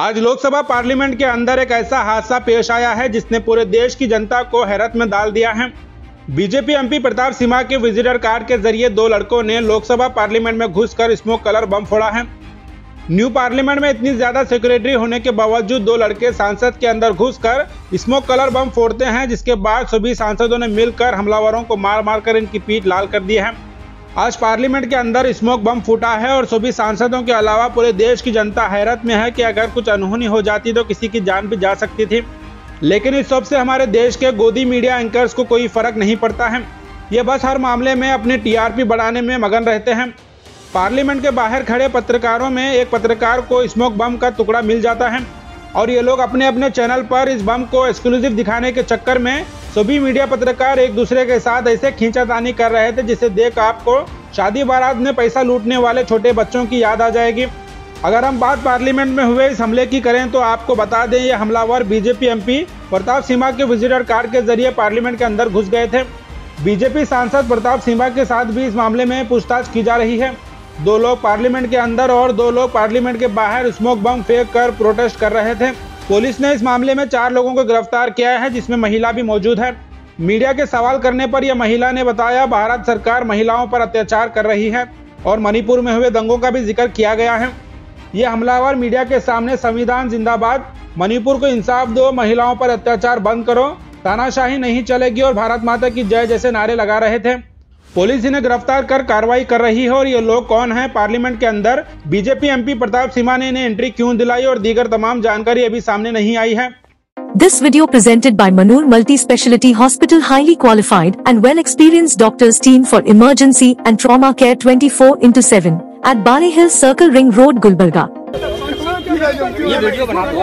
आज लोकसभा पार्लियामेंट के अंदर एक ऐसा हादसा पेश आया है जिसने पूरे देश की जनता को हैरत में डाल दिया है। बीजेपी एमपी प्रताप सिम्हा के विजिटर कार्ड के ज़रिए दो लड़कों ने लोकसभा पार्लियामेंट में घुसकर स्मोक कलर बम फोड़ा है। न्यू पार्लियामेंट में इतनी ज़्यादा सिक्योरिटी होने के बावजूद दो लड़के सांसद के अंदर घुसकर स्मोक कलर बम फोड़ते हैं, जिसके बाद सभी सांसदों ने मिलकर हमलावरों को मार मार कर इनकी पीठ लाल कर दी है। आज पार्लियामेंट के अंदर स्मोक बम फूटा है और सभी सांसदों के अलावा पूरे देश की जनता हैरत में है कि अगर कुछ अनहोनी हो जाती तो किसी की जान भी जा सकती थी। लेकिन इस सबसे हमारे देश के गोदी मीडिया एंकर्स को कोई फ़र्क नहीं पड़ता है। ये बस हर मामले में अपनी टीआरपी बढ़ाने में मगन रहते हैं। पार्लियामेंट के बाहर खड़े पत्रकारों में एक पत्रकार को स्मोक बम का टुकड़ा मिल जाता है। और ये लोग अपने अपने चैनल पर इस बम को एक्सक्लूसिव दिखाने के चक्कर में सभी मीडिया पत्रकार एक दूसरे के साथ ऐसे खींचातानी कर रहे थे, जिसे देख आपको शादी बारात में पैसा लूटने वाले छोटे बच्चों की याद आ जाएगी। अगर हम बात पार्लियामेंट में हुए इस हमले की करें तो आपको बता दें, ये हमलावर बीजेपी एमपी प्रताप सिम्हा के विजिटर कार्ड के ज़रिए पार्लियामेंट के अंदर घुस गए थे। बीजेपी सांसद प्रताप सिम्हा के साथ भी इस मामले में पूछताछ की जा रही है। दो लोग पार्लियामेंट के अंदर और दो लोग पार्लियामेंट के बाहर स्मोक बम फेंक कर प्रोटेस्ट कर रहे थे। पुलिस ने इस मामले में चार लोगों को गिरफ़्तार किया है, जिसमें महिला भी मौजूद है। मीडिया के सवाल करने पर यह महिला ने बताया, भारत सरकार महिलाओं पर अत्याचार कर रही है और मणिपुर में हुए दंगों का भी ज़िक्र किया गया है। यह हमलावर मीडिया के सामने संविधान जिंदाबाद, मणिपुर को इंसाफ दो, महिलाओं पर अत्याचार बंद करो, तानाशाही नहीं चलेगी और भारत माता की जय जैसे नारे लगा रहे थे। पुलिस इन्हें गिरफ़्तार कर कार्रवाई कर रही है और ये लोग कौन हैं? पार्लियामेंट के अंदर बीजेपी एमपी प्रताप सिम्हा ने इन्हें एंट्री क्यों दिलाई और दीगर तमाम जानकारी अभी सामने नहीं आई है। This video presented by Manur multi speciality hospital highly qualified and well experience doctors team for emergency and trauma care twenty four into seven at Bari hill circle ring road Gulbarga ये video बना दो।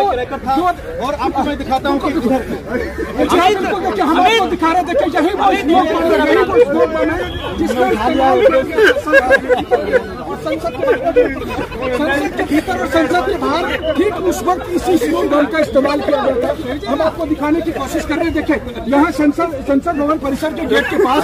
और आपको मैं दिखाता हूँ इधर हम दिखा रहे थे यही इस्तेमाल संसद के संसद के भीतर और संसद के बाहर ठीक उस वक्त इसी बम का इस्तेमाल किया गया था। हम आपको दिखाने की कोशिश कर रहे हैं देखें यहाँ संसद संसद भवन परिसर के गेट के पास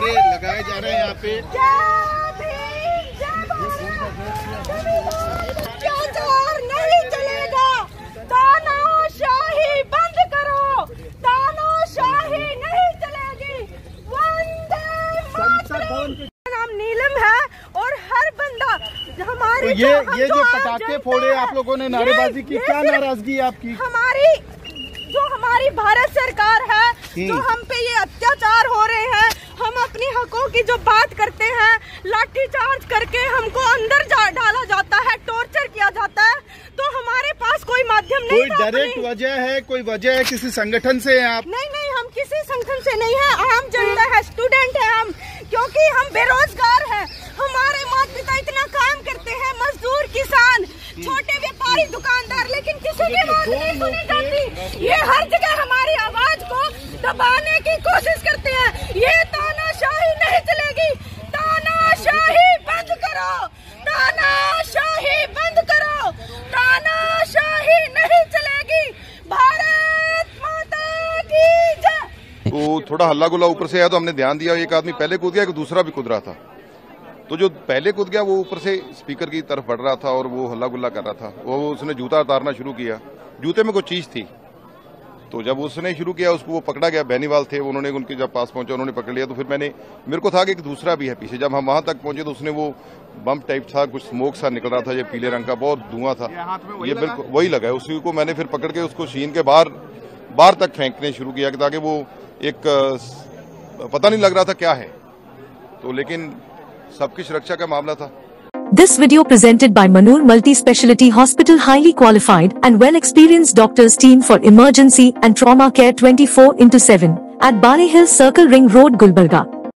नारे लगाए जा रहे हैं यहाँ पे। नाम नीलम है और हर बंदा हमारे तो ये हम ये जो पटाखे फोड़े आप लोगों ने नारेबाजी की क्या नाराज़गी है आपकी? हमारी जो हमारी भारत सरकार है जो हम पे ये अत्याचार हो रहे हैं हम अपनी हकों की जो बात करते हैं लाठी चार्ज करके हमको अंदर जा, डाला जाता है टॉर्चर किया जाता है तो हमारे पास कोई माध्यम नहीं कोई डायरेक्ट वजह है कोई वजह है किसी संगठन से आप? नहीं नहीं हम किसी संगठन से नहीं है आम जनता है स्टूडेंट है हम क्योंकि हम बेरोजगार है। हमारे माता पिता इतना काम करते हैं मजदूर किसान छोटे व्यापारी दुकानदार लेकिन किसी की बात नहीं सुनी जाती। ये हर जगह हमारी आवाज़ को दबाने की कोशिश करते हैं ये तानाशाही नहीं चलेगी तानाशाही बंद करो तानाशाही बंद करो तानाशाही नहीं चलेगी भारत माता की जय तो थोड़ा हल्ला गुल्ला ऊपर से आया तो हमने ध्यान दिया एक आदमी पहले कूद गया एक दूसरा भी कूद रहा था। तो जो पहले कूद गया वो ऊपर से स्पीकर की तरफ़ बढ़ रहा था और वो हल्ला गुल्ला कर रहा था। वो उसने जूता उतारना शुरू किया। जूते में कोई चीज़ थी। तो जब उसने शुरू किया उसको वो पकड़ा गया बैनीवाल थे उन्होंने उनके जब पास पहुँचा उन्होंने पकड़ लिया तो फिर मैंने मेरे को था कि एक दूसरा भी है पीछे। जब हम वहाँ तक पहुँचे तो उसने वो बम टाइप था कुछ स्मोक सा निकल रहा था ये पीले रंग का बहुत धुआँ था। ये बिल्कुल वही लगा है। उसी को मैंने फिर पकड़ के उसको शीन के बाहर बाहर तक फेंकने शुरू किया ताकि वो एक पता नहीं लग रहा था क्या है। तो लेकिन सबकी सुरक्षा का मामला था। This video presented by Manur multi speciality hospital highly qualified and well experience doctors team for emergency and trauma care twenty four into seven at Bali hill circle ring road Gulbarga